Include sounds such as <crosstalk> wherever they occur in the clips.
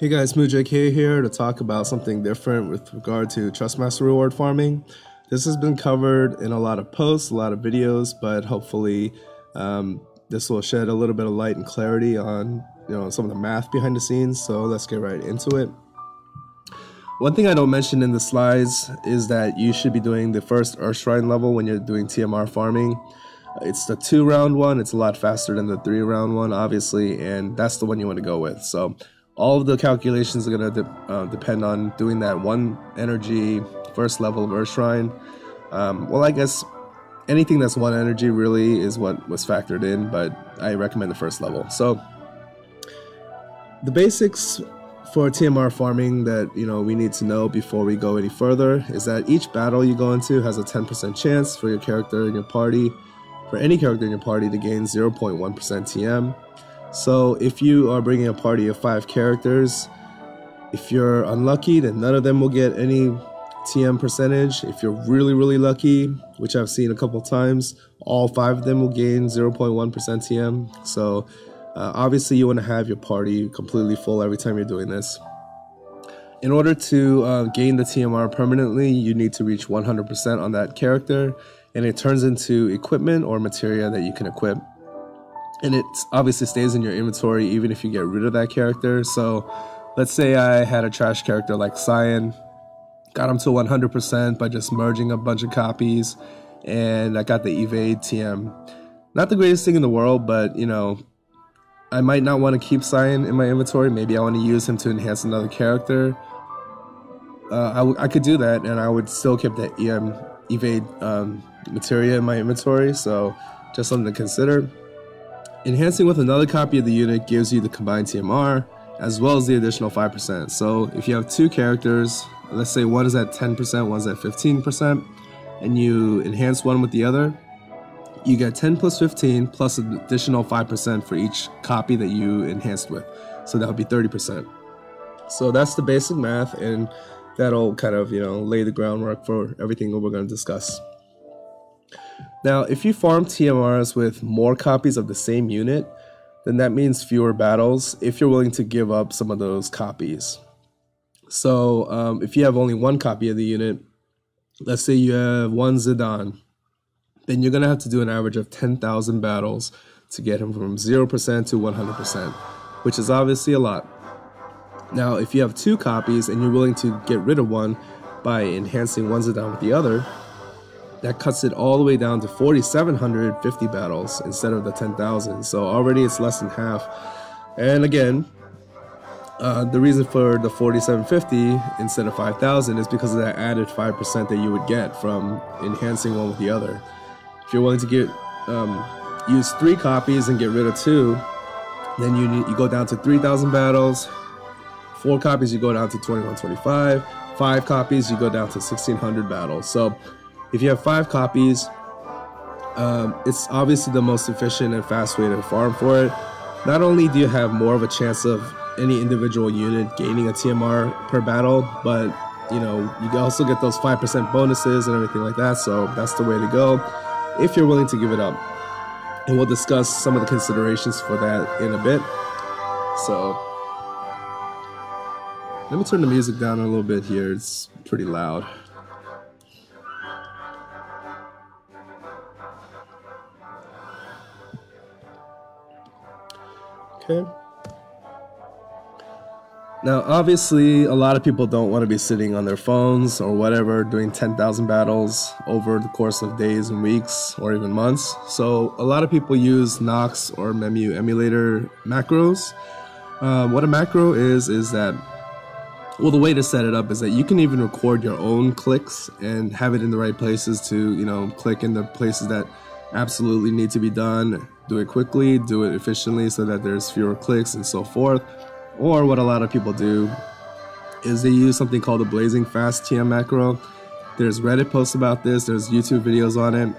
Hey guys, SmoothJK here to talk about something different with regard to Trustmaster reward farming. This has been covered in a lot of posts, a lot of videos, but hopefully um, this will shed a little bit of light and clarity on you know some of the math behind the scenes. So let's get right into it. One thing I don't mention in the slides is that you should be doing the first Earth Shrine level when you're doing TMR farming. It's the two round one. It's a lot faster than the three round one, obviously, and that's the one you want to go with. So all of the calculations are going to de- uh, depend on doing that one energy first level of Earth Shrine. Um, well, I guess anything that's one energy really is what was factored in, but I recommend the first level. So the basics for TMR farming that you know we need to know before we go any further is that each battle you go into has a 10% chance for your character in your party, for any character in your party to gain 0.1% TM. So if you are bringing a party of five characters, if you're unlucky, then none of them will get any TM percentage. If you're really, really lucky, which I've seen a couple times, all five of them will gain 0.1% TM. So uh, obviously, you want to have your party completely full every time you're doing this. In order to uh, gain the TMR permanently, you need to reach 100% on that character, and it turns into equipment or materia that you can equip. And it obviously stays in your inventory even if you get rid of that character. So, let's say I had a trash character like Cyan, got him to 100% by just merging a bunch of copies, and I got the evade TM. Not the greatest thing in the world, but you know, I might not want to keep Cyan in my inventory. Maybe I want to use him to enhance another character. Uh, I, could do that, and I would still keep that EM evade um, materia in my inventory. So, just something to consider. Enhancing with another copy of the unit gives you the combined TMR as well as the additional 5%. So, if you have two characters, let's say one is at 10%, one's at 15%, and you enhance one with the other, you get 10 plus 15 plus an additional 5% for each copy that you enhanced with. So that would be 30%. So that's the basic math, and that'll kind of, you know, lay the groundwork for everything that we're going to discuss. Now, if you farm TMRs with more copies of the same unit, then that means fewer battles if you're willing to give up some of those copies. So, um, if you have only one copy of the unit, let's say you have one Zidane, then you're going to have to do an average of 10,000 battles to get him from 0% to 100%, which is obviously a lot. Now, if you have two copies and you're willing to get rid of one by enhancing one Zidane with the other, that cuts it all the way down to 4,750 battles instead of the 10,000. So already it's less than half. And again, uh, the reason for the 4750 instead of 5000 is because of that added 5% that you would get from enhancing one with the other. If you're willing to get um, use three copies and get rid of two, then you need, you go down to 3,000 battles. Four copies, you go down to 2125. Five copies, you go down to 1,600 battles. So if you have five copies, um, it's obviously the most efficient and fast way to farm for it. Not only do you have more of a chance of any individual unit gaining a TMR per battle, but you know you also get those five percent bonuses and everything like that. So that's the way to go if you're willing to give it up. And we'll discuss some of the considerations for that in a bit. So, let me turn the music down a little bit here. It's pretty loud. Okay. Now, obviously, a lot of people don't want to be sitting on their phones or whatever doing 10,000 battles over the course of days and weeks or even months. So, a lot of people use Nox or Memu emulator macros. Uh, what a macro is, is that, well, the way to set it up is that you can even record your own clicks and have it in the right places to, you know, click in the places that absolutely need to be done, do it quickly, do it efficiently so that there's fewer clicks and so forth. Or what a lot of people do is they use something called the blazing fast TM macro. There's Reddit posts about this, there's YouTube videos on it.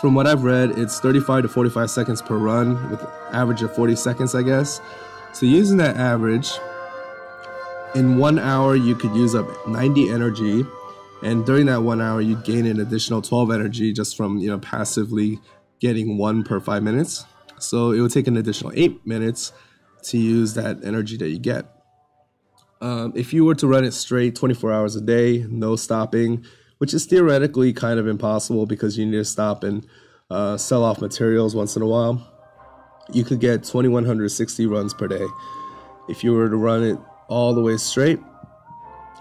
From what I've read, it's 35 to 45 seconds per run with average of 40 seconds, I guess. So using that average, in one hour you could use up 90 energy and during that one hour you'd gain an additional 12 energy just from you know passively getting one per five minutes so it would take an additional eight minutes to use that energy that you get. Um, if you were to run it straight 24 hours a day, no stopping, which is theoretically kind of impossible because you need to stop and uh, sell off materials once in a while, you could get 2160 runs per day. If you were to run it all the way straight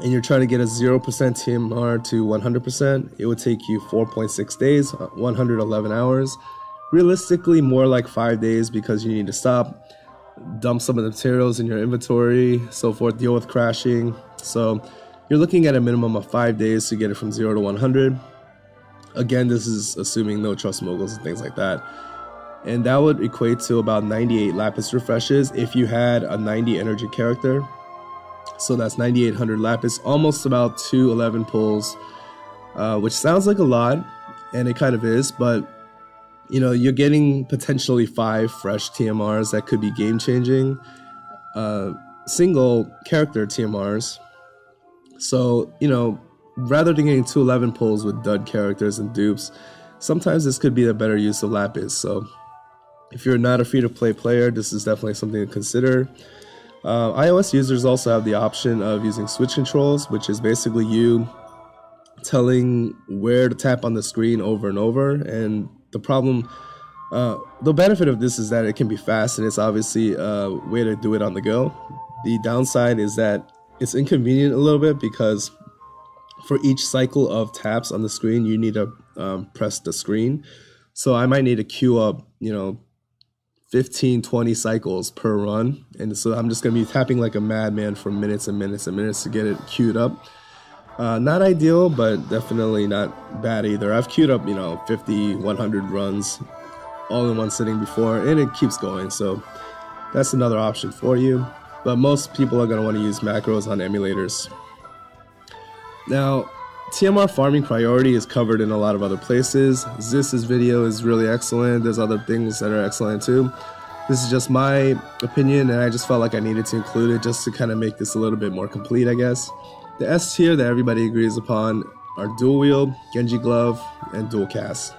and you're trying to get a 0% TMR to 100%, it would take you 4.6 days, uh, 111 hours. Realistically, more like five days because you need to stop, dump some of the materials in your inventory, so forth, deal with crashing. So you're looking at a minimum of five days to get it from zero to 100. Again, this is assuming no trust moogles and things like that. And that would equate to about 98 lapis refreshes if you had a 90 energy character. So that's 9800 lapis, almost about 211 pulls, uh, which sounds like a lot, and it kind of is, but you know, you're getting potentially five fresh TMRs that could be game changing, uh, single character TMRs. So, you know, rather than getting 211 pulls with dud characters and dupes, sometimes this could be a better use of Lapis. So, if you're not a free to play player, this is definitely something to consider. Uh, iOS users also have the option of using switch controls, which is basically you telling where to tap on the screen over and over. And the problem, uh, the benefit of this is that it can be fast and it's obviously a way to do it on the go. The downside is that it's inconvenient a little bit because for each cycle of taps on the screen, you need to um, press the screen. So I might need to queue up, you know, 15, 20 cycles per run. And so I'm just going to be tapping like a madman for minutes and minutes and minutes to get it queued up. Uh, not ideal, but definitely not bad either. I've queued up, you know, 50, 100 runs all in one sitting before, and it keeps going. So that's another option for you. But most people are going to want to use macros on emulators. Now, TMR farming priority is covered in a lot of other places. Zis's video is really excellent. There's other things that are excellent too. This is just my opinion, and I just felt like I needed to include it just to kind of make this a little bit more complete, I guess. The S tier that everybody agrees upon are dual wield, Genji glove, and dual cast.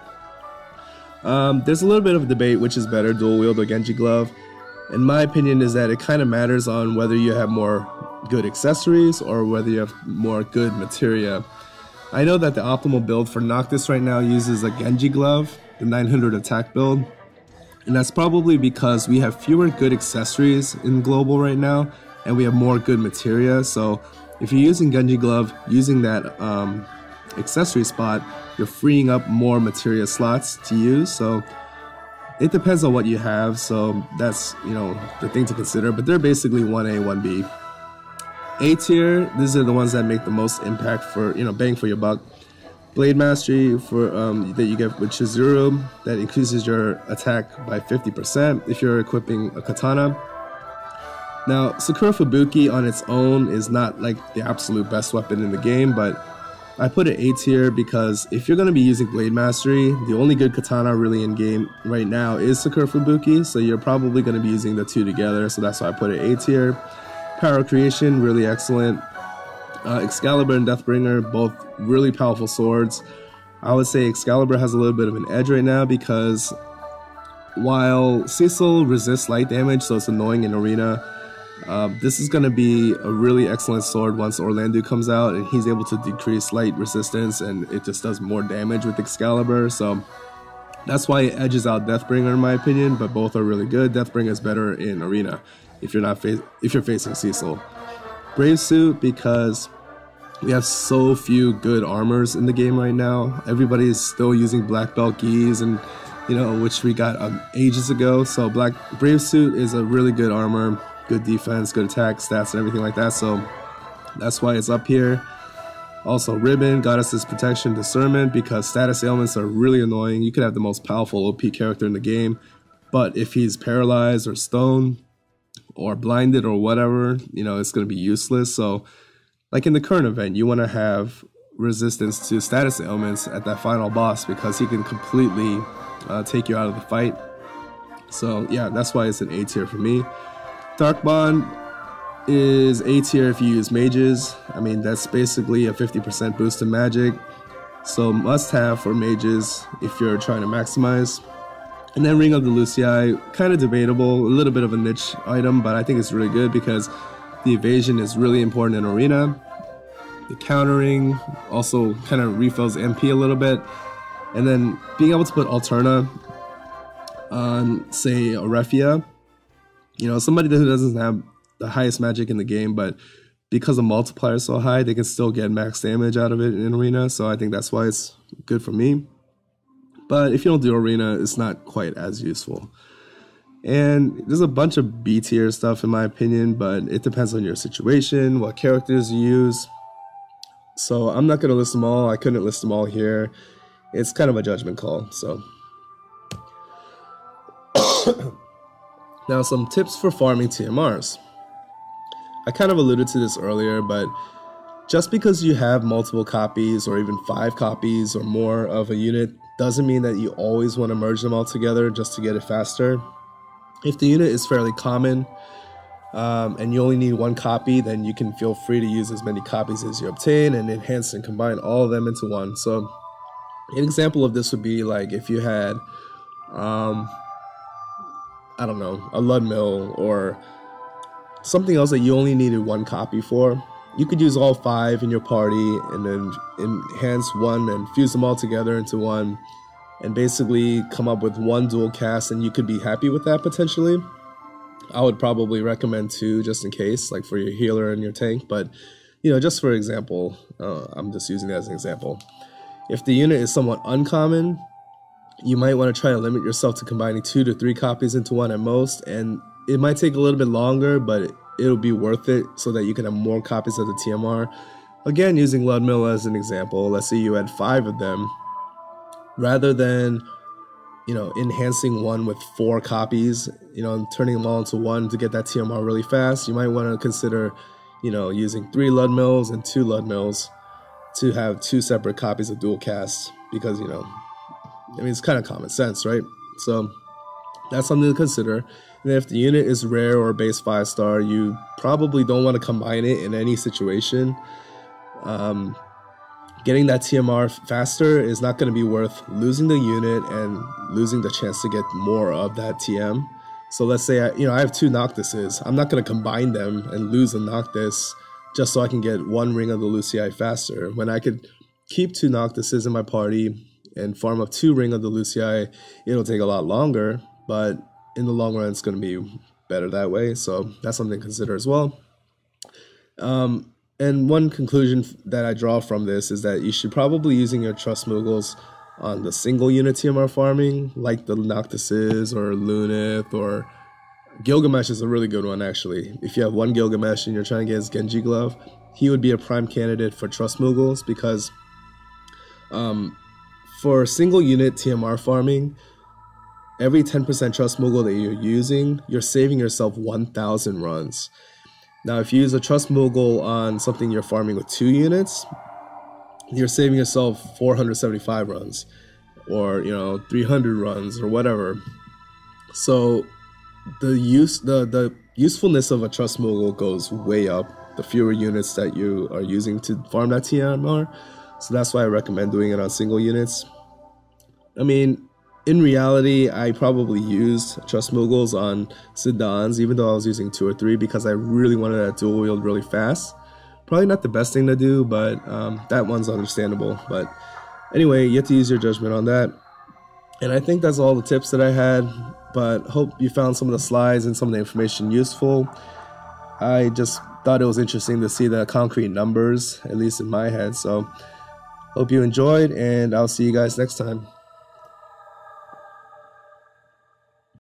Um, there's a little bit of debate which is better, dual wield or Genji glove. In my opinion, is that it kind of matters on whether you have more good accessories or whether you have more good materia I know that the optimal build for Noctis right now uses a Genji glove, the 900 attack build, and that's probably because we have fewer good accessories in global right now, and we have more good materia. So if you're using Genji glove, using that um, accessory spot, you're freeing up more materia slots to use. So it depends on what you have. So that's you know the thing to consider. But they're basically 1A, 1B. A tier, these are the ones that make the most impact for, you know, bang for your buck. Blade Mastery for um, that you get with Chizuru that increases your attack by 50% if you're equipping a katana. Now, Sakura Fubuki on its own is not like the absolute best weapon in the game, but I put it A tier because if you're going to be using Blade Mastery, the only good katana really in game right now is Sakura Fubuki, so you're probably going to be using the two together, so that's why I put it A tier. Power Creation, really excellent. Uh, Excalibur and Deathbringer, both really powerful swords. I would say Excalibur has a little bit of an edge right now because while Cecil resists light damage, so it's annoying in arena, uh, this is going to be a really excellent sword once Orlandeau comes out and he's able to decrease light resistance and it just does more damage with Excalibur. So that's why it edges out Deathbringer in my opinion, but both are really good. Deathbringer is better in arena if you're not fa- if you're facing Cecil. Brave suit because we have so few good armors in the game right now. Everybody is still using black belt geese and you know which we got um, ages ago. So black brave suit is a really good armor, good defense, good attack stats, and everything like that. So that's why it's up here. Also, Ribbon, Goddess's Protection, Discernment, because status ailments are really annoying. You could have the most powerful OP character in the game, but if he's paralyzed or stoned, or blinded or whatever, you know, it's going to be useless. So, like in the current event, you want to have resistance to status ailments at that final boss because he can completely uh, take you out of the fight. So, yeah, that's why it's an A tier for me. Dark Bond is A tier if you use mages. I mean, that's basically a 50% boost to magic. So, must have for mages if you're trying to maximize. And then Ring of the Lucii, kind of debatable, a little bit of a niche item, but I think it's really good because The evasion is really important in Arena. The countering also kind of refills MP a little bit. And then being able to put Alterna on, say, Aurefia, you know, somebody who doesn't have the highest magic in the game, but because the multiplier is so high, they can still get max damage out of it in Arena. So I think that's why it's good for me. But if you don't do Arena, it's not quite as useful. And there's a bunch of B tier stuff in my opinion, but it depends on your situation, what characters you use. So I'm not to list them all. I couldn't list them all here. It's kind of a judgment call. So <coughs> now some tips for farming TMRs. I kind of alluded to this earlier, but just because you have multiple copies or even five copies or more of a unit doesn't mean that you always want to merge them all together just to get it faster. If the unit is fairly common um, and you only need one copy, then you can feel free to use as many copies as you obtain and enhance and combine all of them into one. So, an example of this would be like if you had, um, I don't know, a Ludmille or something else that you only needed one copy for. You could use all five in your party and then enhance one and fuse them all together into one and basically come up with one dual cast and you could be happy with that potentially. I would probably recommend two just in case, like for your healer and your tank. But, you know, just for example, uh, I'm just using that as an example. If the unit is somewhat uncommon, you might want to try to limit yourself to combining two to three copies into one at most. And it might take a little bit longer, but it'll be worth it so that you can have more copies of the TMR. Again, using Ludmille as an example, let's say you had five of them rather than you know enhancing one with four copies you know and turning them all into one to get that tmr really fast you might want to consider you know using three Ludmilles and two Ludmilles to have two separate copies of dual cast because you know i mean it's kind of common sense right so that's something to consider and if the unit is rare or base five star you probably don't want to combine it in any situation um, getting that TMR faster is not going to be worth losing the unit and losing the chance to get more of that TM. So let's say I, you know I have two Noctises. I'm not going to combine them and lose a Noctis just so I can get one ring of the Lucii faster. When I could keep two Noctises in my party and farm up two ring of the Lucii, it'll take a lot longer, but in the long run, it's going to be better that way. So that's something to consider as well. Um, and one conclusion that I draw from this is that you should probably using your trust moogles on the single unit TMR farming, like the Noctises or Lunith or Gilgamesh is a really good one actually. If you have one Gilgamesh and you're trying to get his Genji glove, he would be a prime candidate for trust moogles because um, for single unit TMR farming, every 10% trust moogle that you're using, you're saving yourself 1,000 runs. Now, if you use a Trust moogle on something you're farming with two units, you're saving yourself 475 runs or, you know, 300 runs or whatever. So the use the the usefulness of a Trust moogle goes way up the fewer units that you are using to farm that TMR. So that's why I recommend doing it on single units. I mean, in reality, I probably used Trust Moogles on Zidanes, even though I was using two or three, because I really wanted that dual wield really fast. Probably not the best thing to do, but um, that one's understandable. But anyway, you have to use your judgment on that. And I think that's all the tips that I had, but hope you found some of the slides and some of the information useful. I just thought it was interesting to see the concrete numbers, at least in my head. So hope you enjoyed, and I'll see you guys next time.